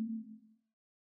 Mm-hmm.